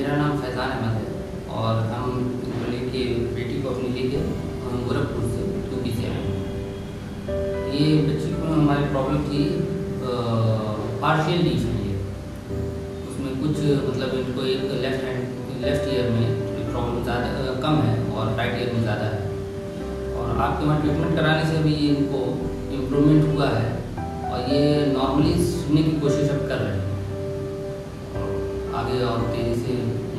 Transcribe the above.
मेरा नाम फैज़ान अहमद है और हम इनको लेके बेटी को अपनी लेके हम गोरखपुर से यूपी से आए। ये बच्ची को हमारी प्रॉब्लम थी पार्शियल डिफिनियर उसमें कुछ मतलब इनको एक लेफ़्ट हैंड लेफ़्ट ईयर में प्रॉब्लम ज़्यादा कम है और राइट ईयर में ज़्यादा है। और आपके वहाँ ट्रीटमेंट कराने से भी इनको इम्प्रूवमेंट हुआ है और ये नॉर्मली सुनने की कोशिश अब कर रहे हैं। आगे और तेज़ी से